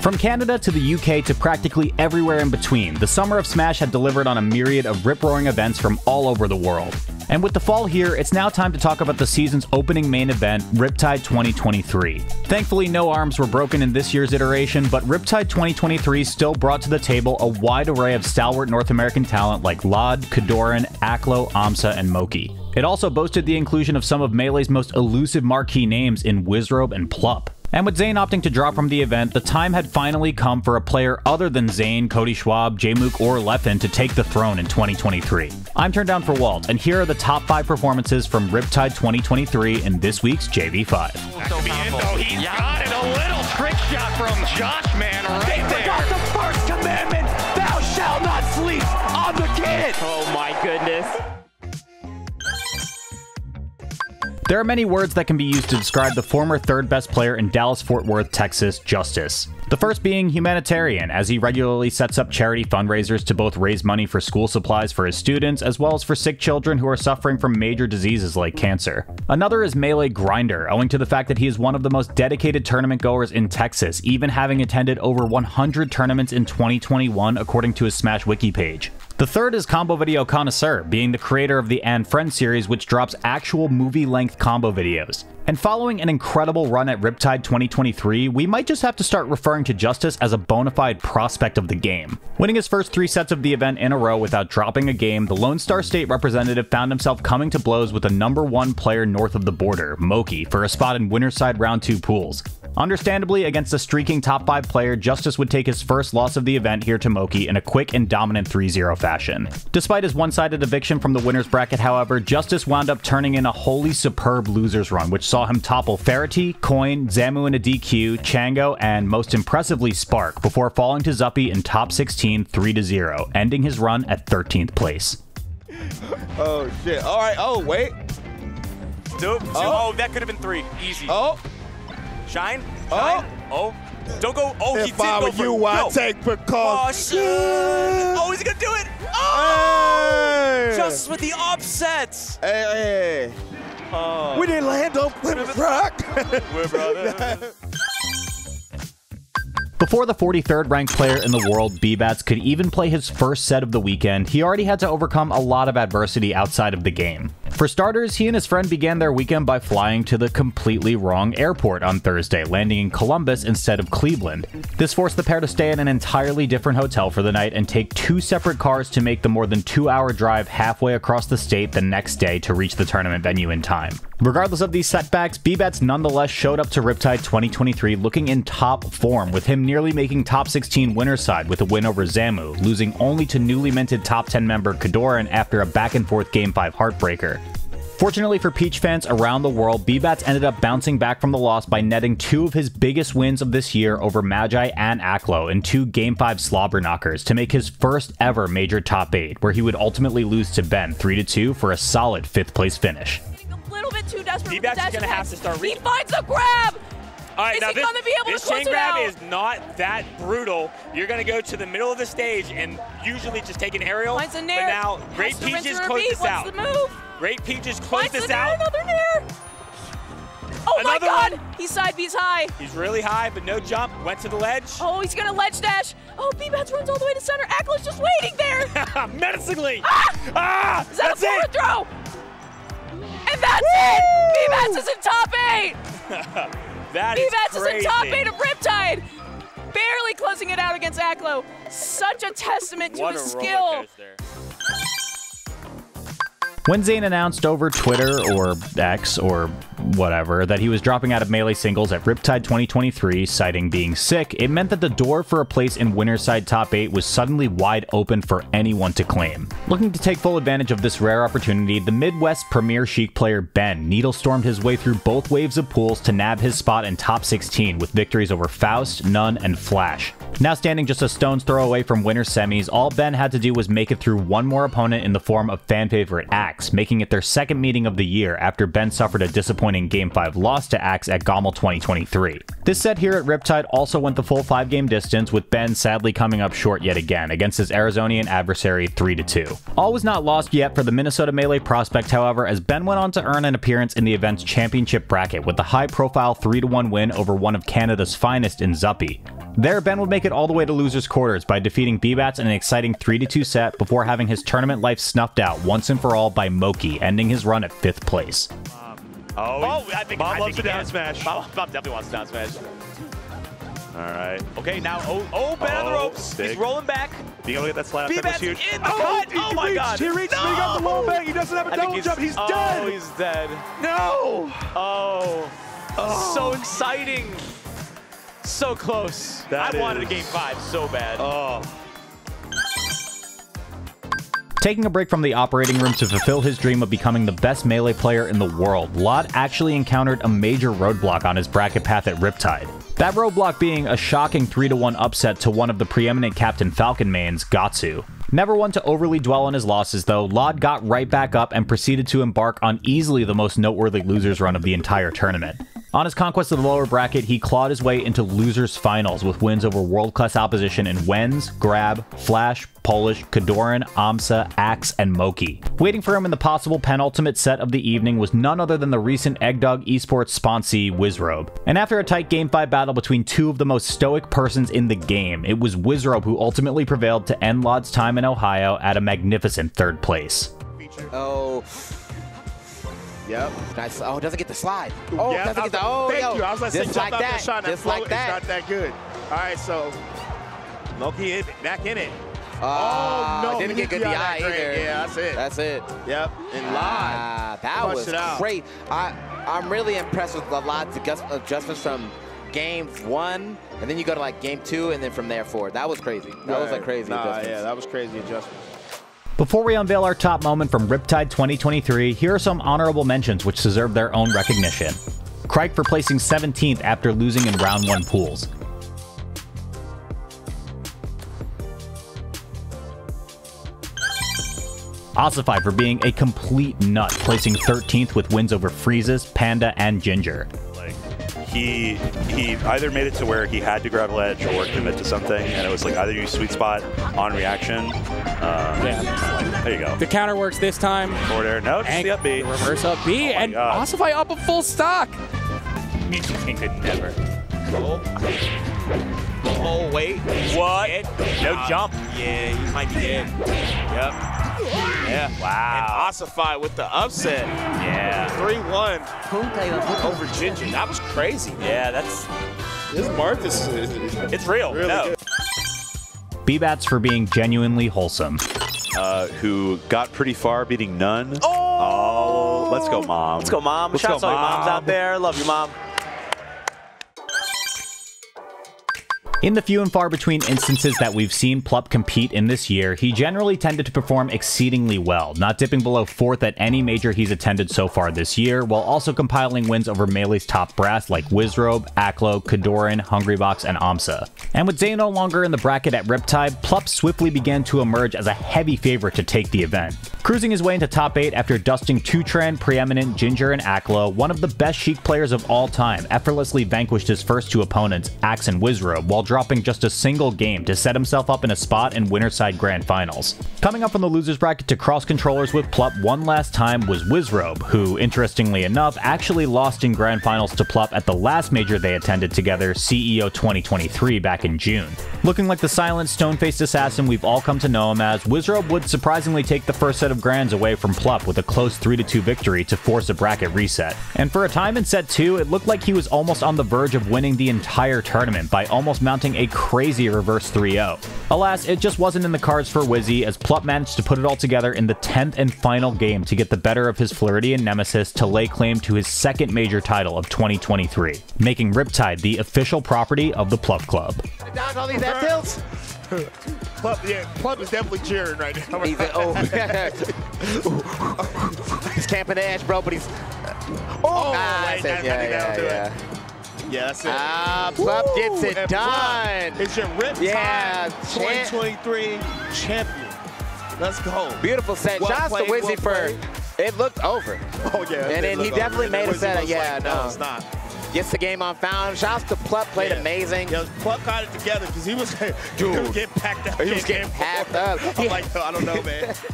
From Canada to the UK to practically everywhere in between, the Summer of Smash had delivered on a myriad of rip roaring events from all over the world. And with the fall here, it's now time to talk about the season's opening main event, Riptide 2023. Thankfully, no arms were broken in this year's iteration, but Riptide 2023 still brought to the table a wide array of stalwart North American talent like lloD, KoDoRiN, Aklo, aMSa, and moky. It also boasted the inclusion of some of Melee's most elusive marquee names in Wizzrobe and Plup. And with Zain opting to drop from the event, the time had finally come for a player other than Zain, Cody Schwab, Jmook, or Leffen to take the throne in 2023. I'm turned down for Walt, and here are the top five performances from Riptide 2023 in this week's JV5. So Viendo, he's yeah. got it. A little trick shot from Joshman right they there. forgot the first commandment. Thou shalt not sleep on the kid. Oh my goodness. There are many words that can be used to describe the former third best player in Dallas Fort Worth, Texas, Justice. The first being humanitarian, as he regularly sets up charity fundraisers to both raise money for school supplies for his students, as well as for sick children who are suffering from major diseases like cancer. Another is Melee Grinder, owing to the fact that he is one of the most dedicated tournament goers in Texas, even having attended over 100 tournaments in 2021 according to his Smash Wiki page. The third is Combo Video Connoisseur, being the creator of the And Friend series, which drops actual movie length combo videos. And following an incredible run at Riptide 2023, we might just have to start referring to Justice as a bona fide prospect of the game. Winning his first three sets of the event in a row without dropping a game, the Lone Star State representative found himself coming to blows with the number one player north of the border, moky, for a spot in Winterside Round 2 pools. Understandably, against a streaking top 5 player, Justice would take his first loss of the event here to moky in a quick and dominant 3-0 fashion. Despite his one-sided eviction from the winner's bracket, however, Justice wound up turning in a wholly superb loser's run, which saw him topple Ferrity, Coin, Zamu in a DQ, Chango, and most impressively Spark, before falling to Zuppy in top 16 3-0, ending his run at 13th place. Oh shit. Alright, oh wait. Nope. Oh. Oh. that could have been three. Easy. Oh, Shine. Shine. Oh. Don't go. Oh, he did I go were for you, no. I'd take Oh, precautions. shit. Oh, gonna do it. Oh, Hey. just with the upsets. Hey, hey. Oh, We didn't land on Plymouth Rock. we're brothers. Before the 43rd ranked player in the world, BBats, could even play his first set of the weekend, he already had to overcome a lot of adversity outside of the game. For starters, he and his friend began their weekend by flying to the completely wrong airport on Thursday, landing in Columbus instead of Cleveland. This forced the pair to stay in an entirely different hotel for the night and take two separate cars to make the more than two hour drive halfway across the state the next day to reach the tournament venue in time. Regardless of these setbacks, BBats nonetheless showed up to Riptide 2023 looking in top form, with him nearly making top 16 winner's side with a win over Zamu, losing only to newly minted top 10 member KoDoRiN after a back and forth Game 5 heartbreaker. Fortunately for Peach fans around the world, BBats ended up bouncing back from the loss by netting two of his biggest wins of this year over Magi and Aklo in two Game 5 slobber knockers to make his first ever major top 8, where he would ultimately lose to Ben 3-2 for a solid 5th place finish. A little bit too desperate. D-backs with is the gonna have to start attack. re- He finds a grab. All right, Is now he this, gonna be able this close chain grab out? is not that brutal. You're gonna go to the middle of the stage and usually just take an aerial. Finds a but now, Great to rinse Peaches and close repeat. this What's out. the move? Great Peaches close this nair, out. Another nair. Oh Another my God! one. He's side B's high. He's really high, but no jump. Went to the ledge. Oh, he's gonna ledge dash. Oh, B-Bats runs all the way to center. Aklo's just waiting there. Menacingly. Ah! Ah! Is that that's a forward it. throw? And that's it! B-Bats is in top eight! That is B-Bats is in top eight of Riptide! Barely closing it out against Aklo. Such a testament to What his a roller skill. coaster. When Zain announced over Twitter or X or whatever that he was dropping out of Melee singles at Riptide 2023, citing being sick, it meant that the door for a place in Winterside Top 8 was suddenly wide open for anyone to claim. Looking to take full advantage of this rare opportunity, the Midwest premier Sheik player Ben needle stormed his way through both waves of pools to nab his spot in top 16 with victories over Faust, Nun, and Flash. Now standing just a stone's throw away from winter semis, all Ben had to do was make it through one more opponent in the form of fan favorite Axe, making it their second meeting of the year after Ben suffered a disappointing Game 5 loss to Axe at GOML 2023. This set here at Riptide also went the full 5 game distance, with Ben sadly coming up short yet again against his Arizonian adversary 3-2. All was not lost yet for the Minnesota Melee prospect, however, as Ben went on to earn an appearance in the event's championship bracket with the high-profile 3-1 win over one of Canada's finest in Zuppy. There, Ben would make it all the way to losers quarters by defeating B-Bats in an exciting 3-2 set before having his tournament life snuffed out once and for all by moky, ending his run at 5th place. Um, oh, Oh, I think Bob I loves think the down smash. Bob, Bob definitely wants the down smash. All right. Okay, now oh oh Ben on the Oh, ropes. big. He's rolling back. Being able to get that slide up there was huge. in the oh, cut. he Oh my reached, God. He reached. He got the No. wall bang. He doesn't have a I think double jump. He's oh, dead. he's dead. No. Oh. Oh, so exciting. So close. That I wanted a game five so bad. Oh. Taking a break from the operating room to fulfill his dream of becoming the best melee player in the world, lloD actually encountered a major roadblock on his bracket path at Riptide. That roadblock being a shocking 3-1 upset to one of the preeminent Captain Falcon mains, Gahtzu. Never one to overly dwell on his losses though, lloD got right back up and proceeded to embark on easily the most noteworthy losers run of the entire tournament. On his conquest of the lower bracket, he clawed his way into losers finals with wins over world-class opposition in Wenz, Grab, Flash, Polish, KoDoRiN, aMSa, Axe, and moky. Waiting for him in the possible penultimate set of the evening was none other than the recent Eggdog Esports sponsee Wizzrobe. And after a tight Game 5 battle between two of the most stoic persons in the game, it was Wizzrobe who ultimately prevailed to end lloD's time in Ohio at a magnificent third place. Oh. Yep. Nice. Oh, doesn't get the slide. Oh, Yeah, doesn't get the. Oh, thank yo. you. I was gonna just like that. shot. Just like that. not that good. All right, so Loki in, back in it. Ah, oh no, Didn't get good DI either. Yeah, that's it. That's it. yep, and live. Ah, that Punched was great. I I'm really impressed with a lot of adjustments from game one, and then you go to like game two, and then from there forward. That was crazy. That was like crazy Nah, adjustments. yeah, that was crazy adjustments. Before we unveil our top moment from Riptide 2023, here are some honorable mentions which deserve their own recognition. Crike for placing 17th after losing in round 1 pools. Ossify for being a complete nut, placing 13th with wins over Freezes, Panda, and Ginger. Like he he either made it to where he had to grab a ledge or commit to something, and it was like either use sweet spot on reaction. Um, Yeah. There you go. The counter works this time. Forward air. No, just And the up B. Reverse up B, Oh and God. Ossify up a full stock. Means King could never. Oh wait, What? No Uh, jump. Yeah, you might be dead. Yep. Yeah. Wow. And Ossify with the upset. Yeah. 3-1 over Ginger. That was crazy. Yeah, that's This Marcus is it's real. really no. good. B-Bats for being genuinely wholesome. Uh, who got pretty far, beating none. Oh, let's go, mom. Let's go, mom. Let's Shouts go, out your moms out there. Love you, mom. In the few and far between instances that we've seen Plup compete in this year, he generally tended to perform exceedingly well, not dipping below 4th at any major he's attended so far this year, while also compiling wins over Melee's top brass like Wizzrobe, Aklo, KoDoRiN, Hungrybox, and aMSa. And with Zay no longer in the bracket at Riptide, Plup swiftly began to emerge as a heavy favorite to take the event. Cruising his way into top 8 after dusting Tutran, Preeminent, Ginger, and Aklo, one of the best Sheik players of all time effortlessly vanquished his first two opponents, Axe and Wizzrobe, while dropping just a single game to set himself up in a spot in Winterside Grand Finals. Coming up from the losers bracket to cross controllers with Plup one last time was Wizzrobe, who, interestingly enough, actually lost in Grand Finals to Plup at the last major they attended together, CEO 2023, back in June. Looking like the silent, stone-faced assassin we've all come to know him as, Wizzrobe would surprisingly take the first set of grands away from Plup with a close 3-2 victory to force a bracket reset. And for a time in set 2, it looked like he was almost on the verge of winning the entire tournament by almost mounting a crazy reverse 3-0. Alas, it just wasn't in the cards for Wizzy as Plup managed to put it all together in the 10th and final game to get the better of his Floridian nemesis to lay claim to his second major title of 2023, making Riptide the official property of the Plup Club. Dodge all these F tilts. Plup, yeah, Plup is definitely cheering right now. He's a, oh. he's camping the edge, bro, but he's. oh, Ah, wait, I said, that- yeah, yeah, yeah. Yeah, that's it. Ah, Plup gets it and done. Is your Rip Yeah, Time 2023 champion. Let's go. Beautiful set. Well Shots to Wizzy well for. It looked over. Oh, yeah. And then he definitely made a set. Yeah, no. it's not. Gets the game on found. Shouts to Plup. Played Yeah. amazing. Yeah, Plup got it together because he was, he Dude. was getting packed up. He was in getting game packed up. I'm He- like, I don't know, man.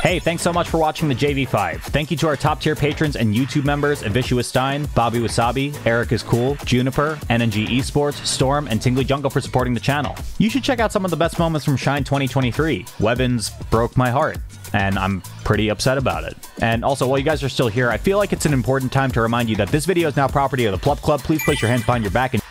Hey, thanks so much for watching the JV5. Thank you to our top tier patrons and YouTube members Avishua Stein, Bobby Wasabi, Eric is Cool, Juniper, NNG Esports, Storm, and Tingly Jungle for supporting the channel. You should check out some of the best moments from Shine 2023. Webbins broke my heart, and I'm pretty upset about it. And also, while you guys are still here, I feel like it's an important time to remind you that this video is now property of the Plup Club. Please place your hands behind your back and